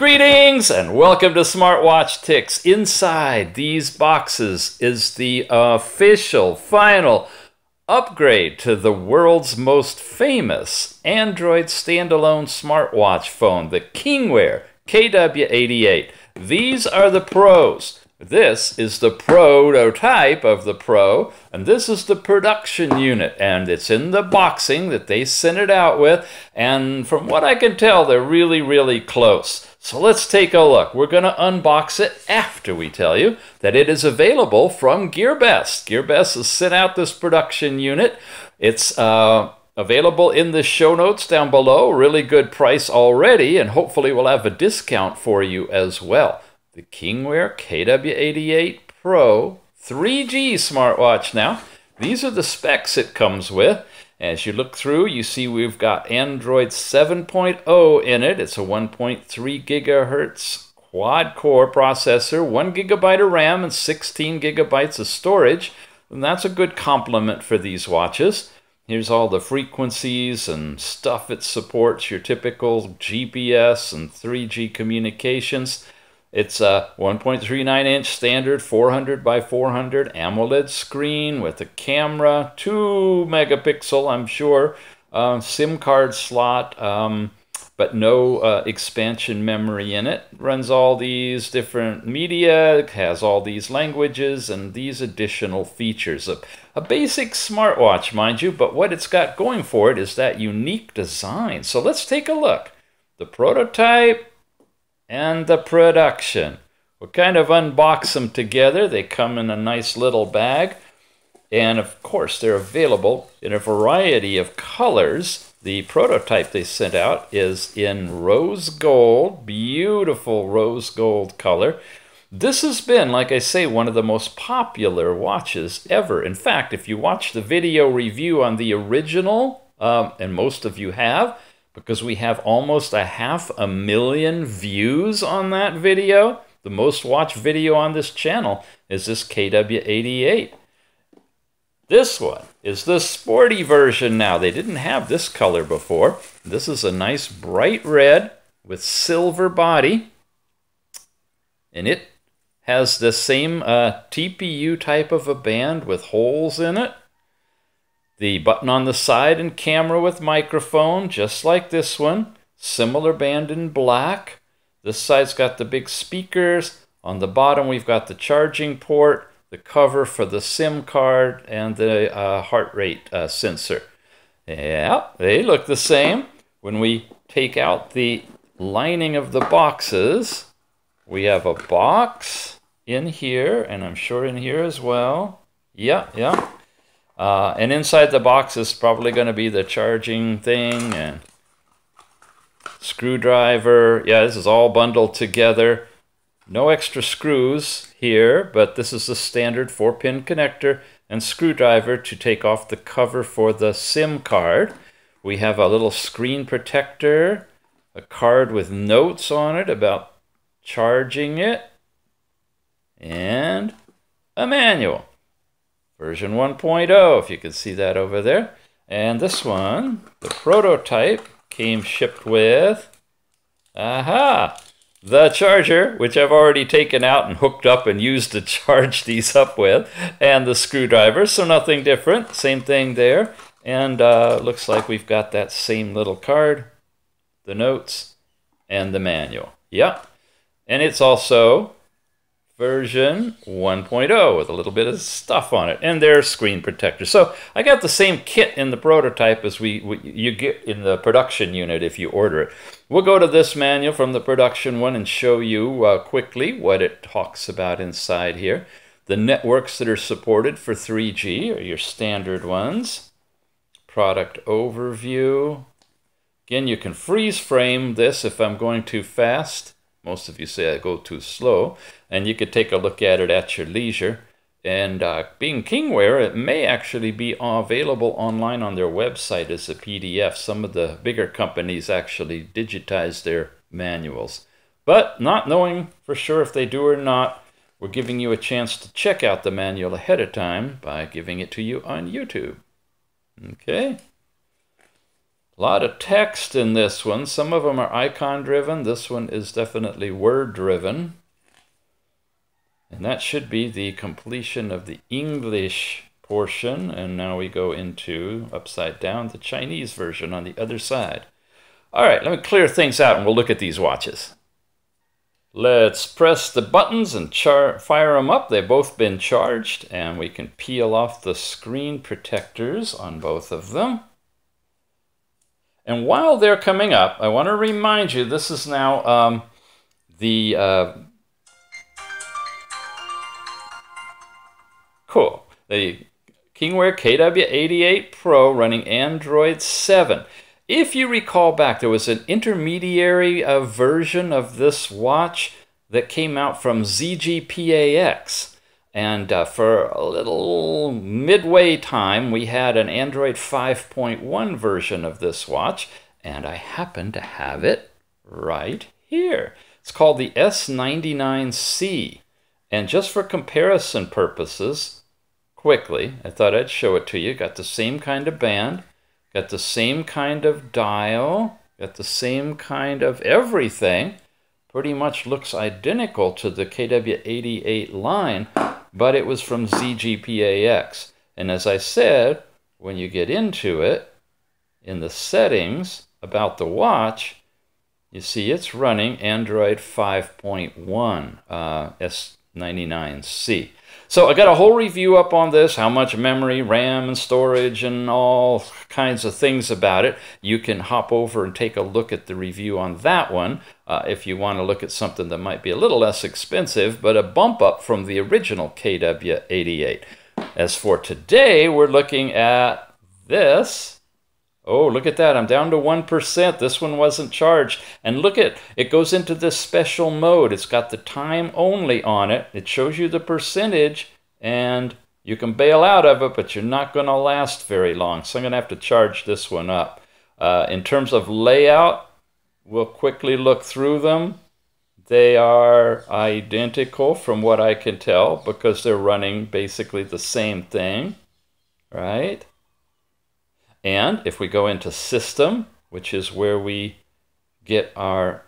Greetings and welcome to Smartwatch Ticks. Inside these boxes is the official final upgrade to the world's most famous Android standalone smartwatch phone, the Kingwear KW88. These are the pros. This is the prototype of the Pro, and this is the production unit, and it's in the boxing that they sent it out with, and from what I can tell, they're really, really close. So let's take a look. We're going to unbox it after we tell you that it is available from GearBest. GearBest has sent out this production unit. It's uh, available in the show notes down below. Really good price already, and hopefully we'll have a discount for you as well the Kingwear KW88 Pro 3G smartwatch now. These are the specs it comes with. As you look through, you see we've got Android 7.0 in it. It's a 1.3 gigahertz quad-core processor, 1 gigabyte of RAM, and 16 gigabytes of storage. And that's a good complement for these watches. Here's all the frequencies and stuff it supports, your typical GPS and 3G communications. It's a 1.39 inch standard 400 by 400 AMOLED screen with a camera, 2 megapixel, I'm sure, uh, SIM card slot, um, but no uh, expansion memory in it. Runs all these different media, has all these languages, and these additional features. A, a basic smartwatch, mind you, but what it's got going for it is that unique design. So let's take a look. The prototype and the production. We'll kind of unbox them together. They come in a nice little bag. And of course, they're available in a variety of colors. The prototype they sent out is in rose gold, beautiful rose gold color. This has been, like I say, one of the most popular watches ever. In fact, if you watch the video review on the original, um, and most of you have, because we have almost a half a million views on that video. The most watched video on this channel is this KW88. This one is the sporty version now. They didn't have this color before. This is a nice bright red with silver body. And it has the same uh, TPU type of a band with holes in it. The button on the side and camera with microphone, just like this one. Similar band in black. This side's got the big speakers. On the bottom, we've got the charging port, the cover for the SIM card, and the uh, heart rate uh, sensor. Yeah, they look the same. When we take out the lining of the boxes, we have a box in here, and I'm sure in here as well. Yeah, yeah. Uh, and inside the box is probably going to be the charging thing and screwdriver. Yeah, this is all bundled together. No extra screws here, but this is the standard 4-pin connector and screwdriver to take off the cover for the SIM card. We have a little screen protector, a card with notes on it about charging it, and a manual version 1.0, if you can see that over there. And this one, the prototype, came shipped with, aha, the charger, which I've already taken out and hooked up and used to charge these up with, and the screwdriver, so nothing different, same thing there. And uh, looks like we've got that same little card, the notes, and the manual. Yep. And it's also version 1.0 with a little bit of stuff on it and there's screen protector. So i got the same kit in the prototype as we, we, you get in the production unit if you order it. We'll go to this manual from the production one and show you uh, quickly what it talks about inside here. The networks that are supported for 3g are your standard ones. Product overview. Again you can freeze frame this if i'm going too fast most of you say I go too slow, and you could take a look at it at your leisure. And uh, being Kingwear, it may actually be available online on their website as a PDF. Some of the bigger companies actually digitize their manuals. But not knowing for sure if they do or not, we're giving you a chance to check out the manual ahead of time by giving it to you on YouTube. Okay. A lot of text in this one. Some of them are icon driven. This one is definitely word driven. And that should be the completion of the English portion. And now we go into, upside down, the Chinese version on the other side. All right, let me clear things out and we'll look at these watches. Let's press the buttons and fire them up. They've both been charged and we can peel off the screen protectors on both of them. And while they're coming up, I want to remind you this is now um, the. Uh, cool. The Kingwear KW88 Pro running Android 7. If you recall back, there was an intermediary uh, version of this watch that came out from ZGPAX. And uh, for a little midway time, we had an Android 5.1 version of this watch, and I happen to have it right here. It's called the S99C. And just for comparison purposes, quickly, I thought I'd show it to you. Got the same kind of band, got the same kind of dial, got the same kind of everything. Pretty much looks identical to the KW88 line, but it was from ZGPAX. And as I said, when you get into it, in the settings about the watch, you see it's running Android 5.1 uh, S99C. So I got a whole review up on this, how much memory, RAM, and storage, and all kinds of things about it. You can hop over and take a look at the review on that one uh, if you want to look at something that might be a little less expensive, but a bump up from the original KW88. As for today, we're looking at this. Oh, look at that. I'm down to 1%. This one wasn't charged. And look at it goes into this special mode. It's got the time only on it. It shows you the percentage and you can bail out of it, but you're not going to last very long. So I'm going to have to charge this one up. Uh, in terms of layout, we'll quickly look through them. They are identical from what I can tell because they're running basically the same thing, right? And if we go into system, which is where we get our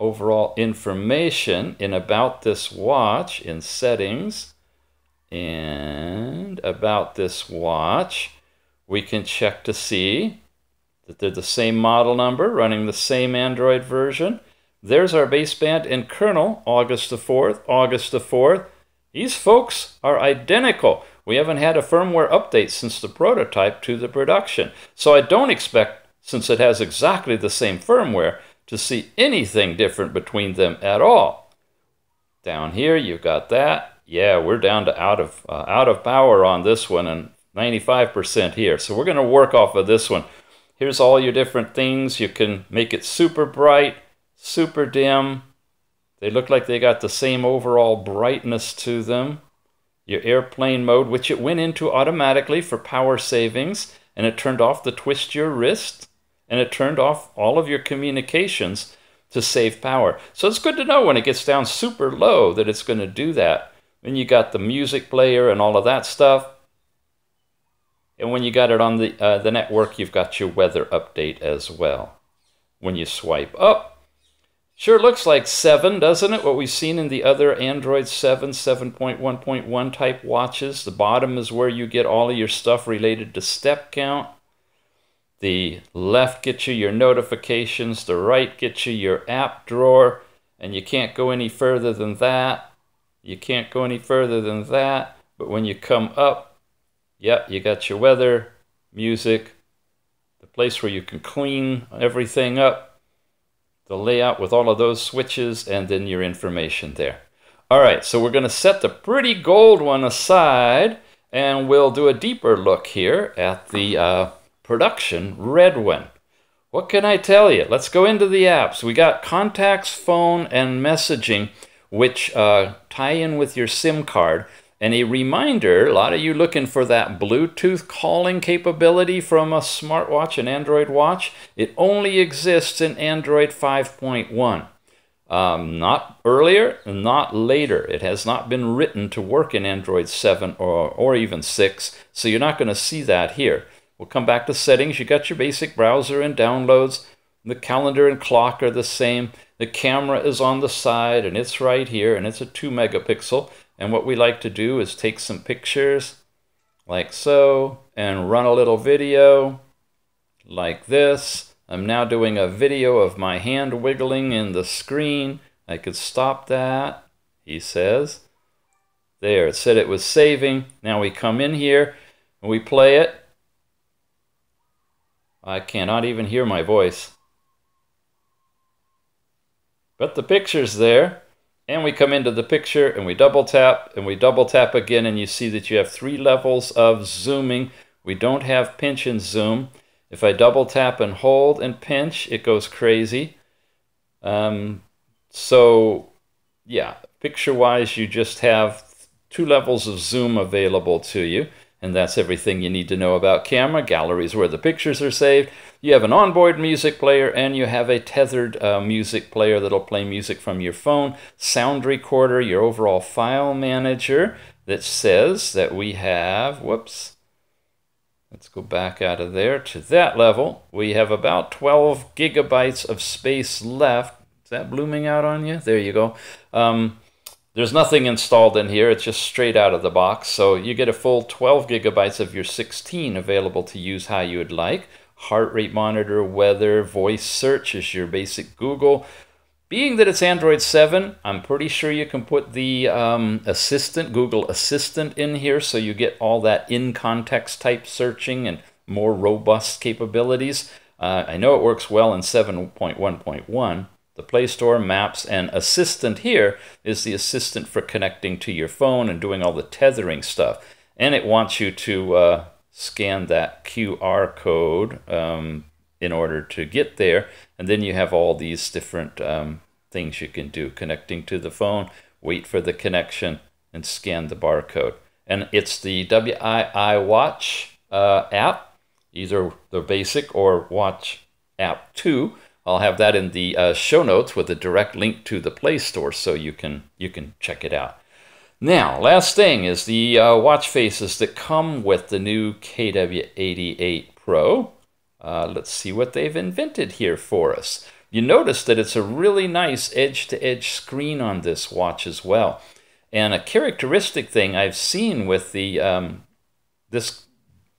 overall information in about this watch in settings and about this watch, we can check to see that they're the same model number, running the same Android version. There's our baseband and kernel, August the 4th, August the 4th. These folks are identical. We haven't had a firmware update since the prototype to the production. So I don't expect, since it has exactly the same firmware, to see anything different between them at all. Down here, you've got that. Yeah, we're down to out of, uh, out of power on this one and 95% here. So we're going to work off of this one. Here's all your different things. You can make it super bright, super dim. They look like they got the same overall brightness to them. Your airplane mode, which it went into automatically for power savings, and it turned off the twist your wrist, and it turned off all of your communications to save power. So it's good to know when it gets down super low that it's going to do that. Then you got the music player and all of that stuff. And when you got it on the, uh, the network, you've got your weather update as well. When you swipe up, sure looks like 7, doesn't it? What we've seen in the other Android 7, 7.1.1 type watches. The bottom is where you get all of your stuff related to step count. The left gets you your notifications. The right gets you your app drawer. And you can't go any further than that. You can't go any further than that. But when you come up, Yep, you got your weather, music, the place where you can clean everything up, the layout with all of those switches, and then your information there. All right, so we're going to set the pretty gold one aside, and we'll do a deeper look here at the uh, production red one. What can I tell you? Let's go into the apps. We got contacts, phone, and messaging, which uh, tie in with your SIM card. And a reminder, a lot of you looking for that Bluetooth calling capability from a smartwatch, an Android watch, it only exists in Android 5.1. Um, not earlier, and not later. It has not been written to work in Android 7 or, or even 6, so you're not going to see that here. We'll come back to settings. You got your basic browser and downloads. The calendar and clock are the same. The camera is on the side and it's right here and it's a 2 megapixel. And what we like to do is take some pictures like so and run a little video like this. I'm now doing a video of my hand wiggling in the screen. I could stop that, he says. There, it said it was saving. Now we come in here and we play it. I cannot even hear my voice. But the picture's there. And we come into the picture and we double tap and we double tap again and you see that you have three levels of zooming. We don't have pinch and zoom. If I double tap and hold and pinch, it goes crazy. Um, so yeah, picture-wise, you just have two levels of zoom available to you. And that's everything you need to know about camera. Galleries where the pictures are saved. You have an onboard music player and you have a tethered uh, music player that'll play music from your phone. Sound recorder, your overall file manager that says that we have, whoops, let's go back out of there to that level. We have about 12 gigabytes of space left. Is that blooming out on you? There you go. Um, there's nothing installed in here, it's just straight out of the box. So you get a full 12 gigabytes of your 16 available to use how you would like. Heart rate monitor, weather, voice search is your basic Google. Being that it's Android 7, I'm pretty sure you can put the um, Assistant, Google Assistant in here so you get all that in-context type searching and more robust capabilities. Uh, I know it works well in 7.1.1, the Play Store, Maps, and Assistant here is the assistant for connecting to your phone and doing all the tethering stuff. And it wants you to uh, scan that QR code um, in order to get there. And then you have all these different um, things you can do connecting to the phone, wait for the connection, and scan the barcode. And it's the WiiWatch uh, app, either the basic or Watch app 2 I'll have that in the uh, show notes with a direct link to the Play Store so you can you can check it out. Now, last thing is the uh, watch faces that come with the new KW88 Pro. Uh, let's see what they've invented here for us. You notice that it's a really nice edge-to-edge -edge screen on this watch as well. And a characteristic thing I've seen with the um, this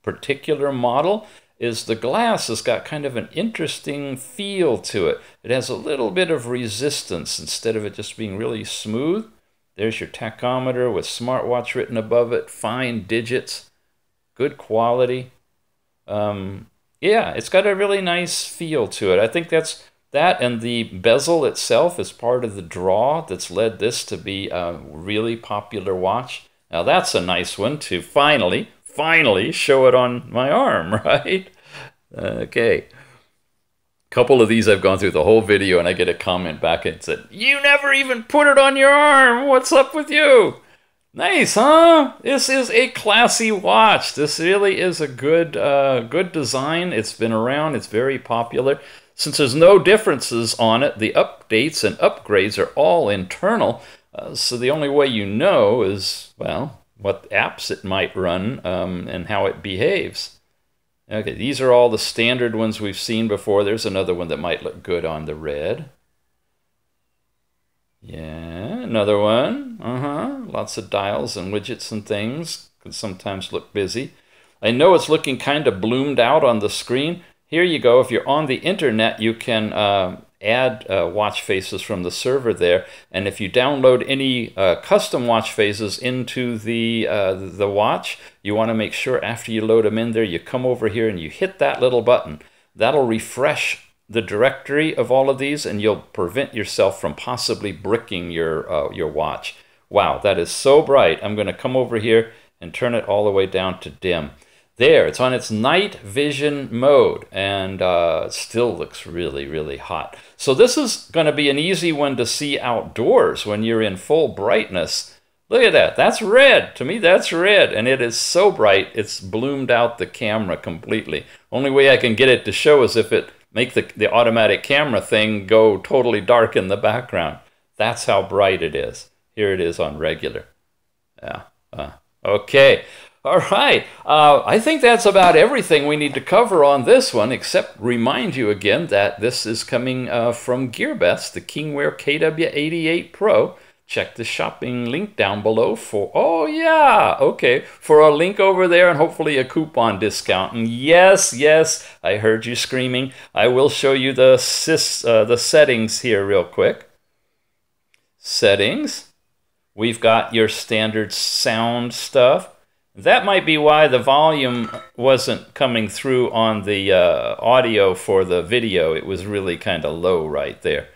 particular model is the glass has got kind of an interesting feel to it. It has a little bit of resistance instead of it just being really smooth. There's your tachometer with smartwatch written above it, fine digits, good quality. Um, yeah, it's got a really nice feel to it. I think that's that and the bezel itself is part of the draw that's led this to be a really popular watch. Now that's a nice one to finally finally show it on my arm, right? Okay. A Couple of these I've gone through the whole video and I get a comment back and said, You never even put it on your arm. What's up with you? Nice, huh? This is a classy watch. This really is a good uh, good design. It's been around. It's very popular. Since there's no differences on it, the updates and upgrades are all internal. Uh, so the only way you know is, well, what apps it might run um, and how it behaves. Okay, these are all the standard ones we've seen before. There's another one that might look good on the red. Yeah, another one. Uh-huh. Lots of dials and widgets and things. Could sometimes look busy. I know it's looking kind of bloomed out on the screen. Here you go. If you're on the internet, you can uh, add uh, watch faces from the server there. And if you download any uh, custom watch faces into the, uh, the watch, you want to make sure after you load them in there, you come over here and you hit that little button. That'll refresh the directory of all of these and you'll prevent yourself from possibly bricking your, uh, your watch. Wow, that is so bright. I'm going to come over here and turn it all the way down to dim. There, it's on its night vision mode and uh, still looks really, really hot. So this is going to be an easy one to see outdoors when you're in full brightness. Look at that. That's red. To me, that's red. And it is so bright, it's bloomed out the camera completely. Only way I can get it to show is if it make the, the automatic camera thing go totally dark in the background. That's how bright it is. Here it is on regular. Yeah. Uh, okay. All right. Uh, I think that's about everything we need to cover on this one, except remind you again that this is coming uh, from GearBest, the KingWear KW88 Pro. Check the shopping link down below for, oh yeah, okay, for a link over there and hopefully a coupon discount. And yes, yes, I heard you screaming. I will show you the, sys, uh, the settings here real quick. Settings. We've got your standard sound stuff that might be why the volume wasn't coming through on the uh, audio for the video. It was really kind of low right there.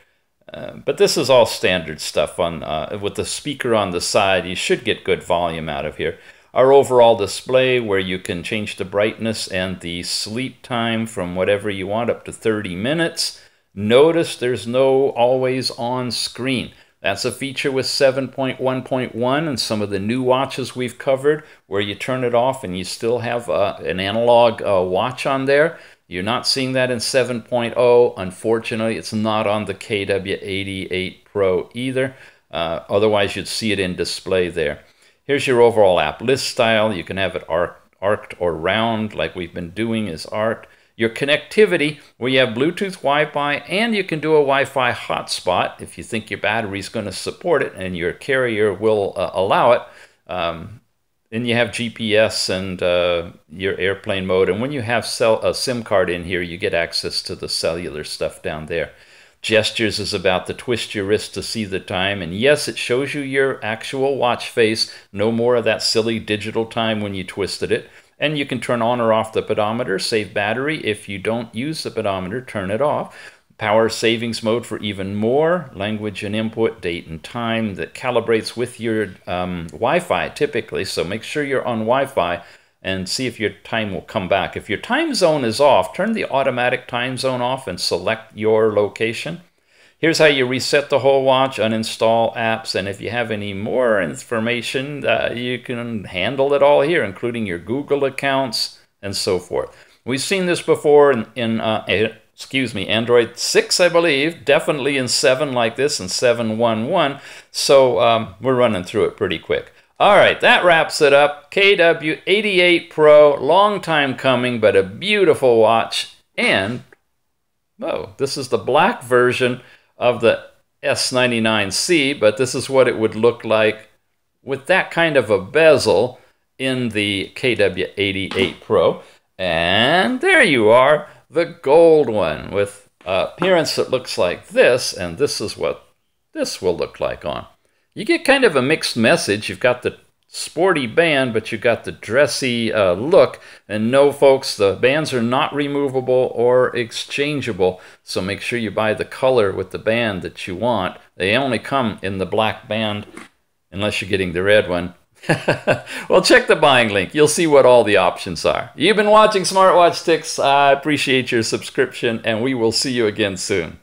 Uh, but this is all standard stuff on uh, with the speaker on the side. You should get good volume out of here. Our overall display where you can change the brightness and the sleep time from whatever you want up to 30 minutes. Notice there's no always on screen. That's a feature with 7.1.1 and some of the new watches we've covered where you turn it off and you still have uh, an analog uh, watch on there. You're not seeing that in 7.0. Unfortunately, it's not on the KW88 Pro either. Uh, otherwise, you'd see it in display there. Here's your overall app list style. You can have it arc arced or round like we've been doing is arced your connectivity where you have Bluetooth, Wi-Fi, and you can do a Wi-Fi hotspot if you think your battery is going to support it and your carrier will uh, allow it. Um, then you have GPS and uh, your airplane mode. And when you have cell, a SIM card in here, you get access to the cellular stuff down there. Gestures is about to twist your wrist to see the time. And yes, it shows you your actual watch face. No more of that silly digital time when you twisted it. And you can turn on or off the pedometer, save battery. If you don't use the pedometer, turn it off. Power savings mode for even more. Language and input, date and time that calibrates with your um, Wi-Fi typically. So make sure you're on Wi-Fi and see if your time will come back. If your time zone is off, turn the automatic time zone off and select your location. Here's how you reset the whole watch, uninstall apps, and if you have any more information, uh, you can handle it all here, including your Google accounts and so forth. We've seen this before in, in uh, excuse me, Android 6, I believe, definitely in 7 like this, and 7.1.1, so um, we're running through it pretty quick. All right, that wraps it up. KW88 Pro, long time coming, but a beautiful watch. And, oh, this is the black version of the S99C, but this is what it would look like with that kind of a bezel in the KW88 Pro. And there you are, the gold one with appearance that looks like this, and this is what this will look like on. You get kind of a mixed message. You've got the sporty band, but you got the dressy uh, look. And no, folks, the bands are not removable or exchangeable. So make sure you buy the color with the band that you want. They only come in the black band unless you're getting the red one. well, check the buying link. You'll see what all the options are. You've been watching Smartwatch Ticks. I appreciate your subscription, and we will see you again soon.